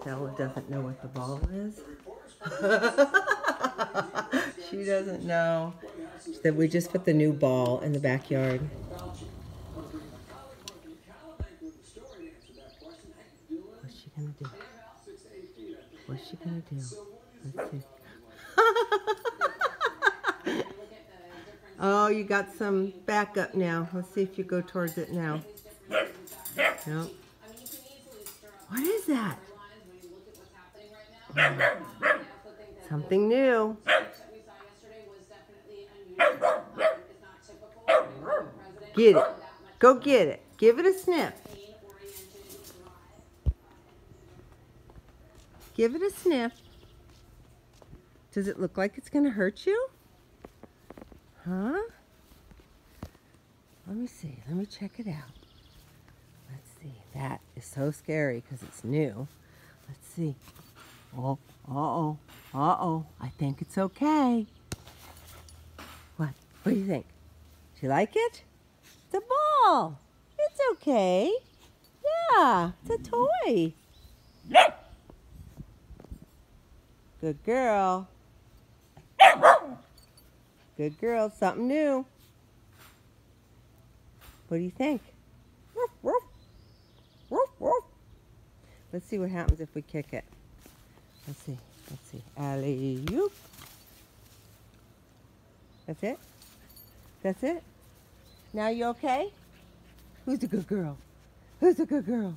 Stella doesn't know what the ball is. she doesn't know that we just put the new ball in the backyard. What's she gonna do? What's she gonna do? Let's see. oh, you got some backup now. Let's see if you go towards it now. No. What is that? Something new. Get it. Go get it. Give it a sniff. Give it a sniff. Does it look like it's going to hurt you? Huh? Let me see. Let me check it out. See. That is so scary because it's new. Let's see. Oh, uh-oh, uh-oh. I think it's okay. What? What do you think? Do you like it? It's a ball. It's okay. Yeah, it's a toy. Good girl. Good girl. Something new. What do you think? Let's see what happens if we kick it. Let's see. Let's see. Alley oop. That's it? That's it? Now you okay? Who's a good girl? Who's a good girl?